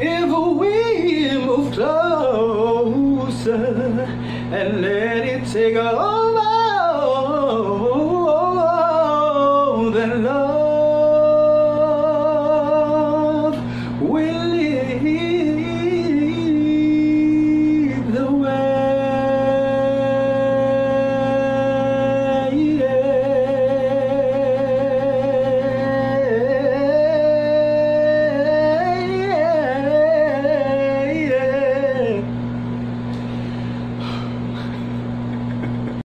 if we move closer and let it take over, then love.